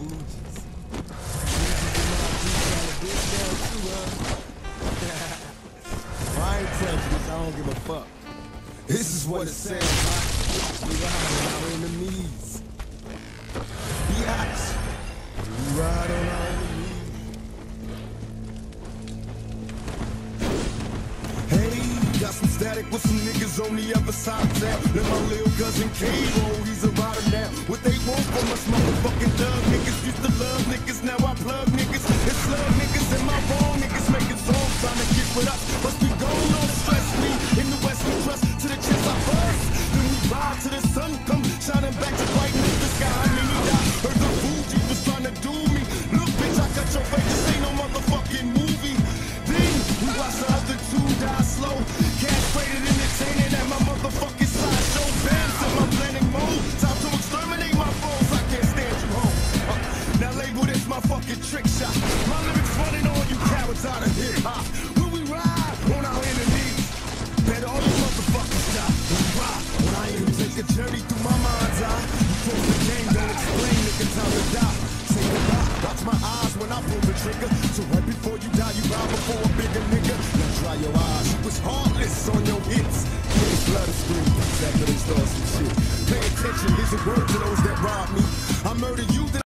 Fugees. I ain't prejudiced, I don't give a fuck. This is what it says, huh? We ride on our enemies. Biatch. We ride on our enemies. Hey, got some static with some niggas on the other side of town. Let my little cousin K roll, he's a rider now. What they want from us, motherfucking thug watch the other two die slow. Castrated, entertaining at my motherfucking sideshow. Bands in my planning mode. Time to exterminate my foes. I can't stand you home. Uh, now label this my fucking trick shot. My lyrics running on you cowards out of hip hop. When we ride on our enemies. Bet all you motherfuckers stop. We ride when I even take a journey through my mind's eye. Pull the trigger. So right before you die, you bow before a bigger nigga. Now dry your eyes, you was heartless on your hits. Yeah, blood is scream after they start some shit. Pay attention, here's a word to those that rob me. I murder you,